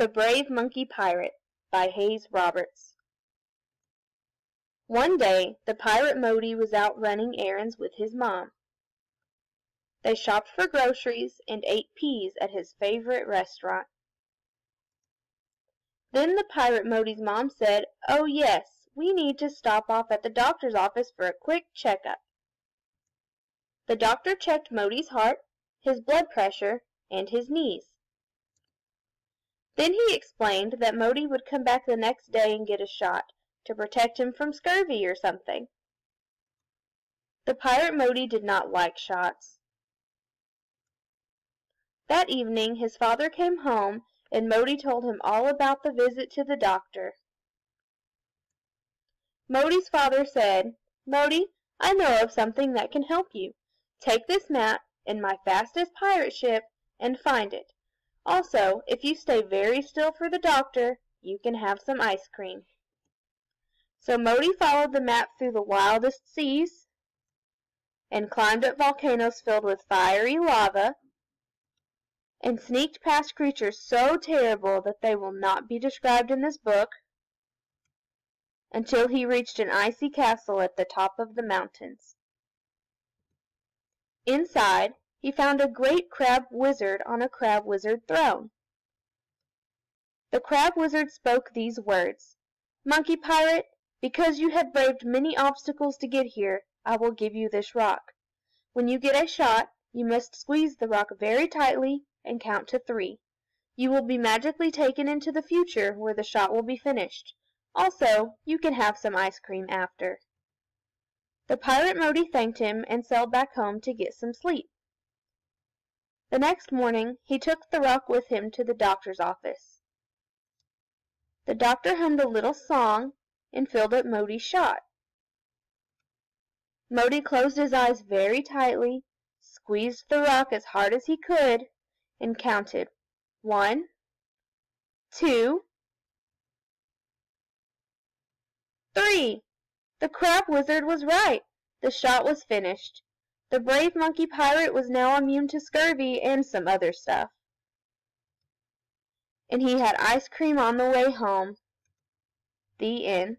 THE BRAVE MONKEY PIRATE by Hayes Roberts One day the pirate Moti was out running errands with his mom. They shopped for groceries and ate peas at his favorite restaurant. Then the pirate Moti's mom said, "Oh, yes, we need to stop off at the doctor's office for a quick check up." The doctor checked Moti's heart, his blood pressure, and his knees. Then he explained that Moti would come back the next day and get a shot, to protect him from scurvy or something. The pirate Moti did not like shots. That evening his father came home and Moti told him all about the visit to the doctor. Moti's father said, Moti, I know of something that can help you. Take this map and my fastest pirate ship and find it. Also, if you stay very still for the doctor, you can have some ice cream. So Moti followed the map through the wildest seas, and climbed up volcanoes filled with fiery lava, and sneaked past creatures so terrible that they will not be described in this book, until he reached an icy castle at the top of the mountains. Inside, he found a great crab wizard on a crab wizard throne. The crab wizard spoke these words, Monkey pirate, because you have braved many obstacles to get here, I will give you this rock. When you get a shot, you must squeeze the rock very tightly and count to three. You will be magically taken into the future where the shot will be finished. Also, you can have some ice cream after. The pirate Moti thanked him and sailed back home to get some sleep. The next morning he took the rock with him to the doctor's office. The doctor hummed a little song and filled up Moti's shot. Moti closed his eyes very tightly, squeezed the rock as hard as he could, and counted one, two, three. The crab wizard was right. The shot was finished. The brave monkey pirate was now immune to scurvy and some other stuff. And he had ice cream on the way home. The end.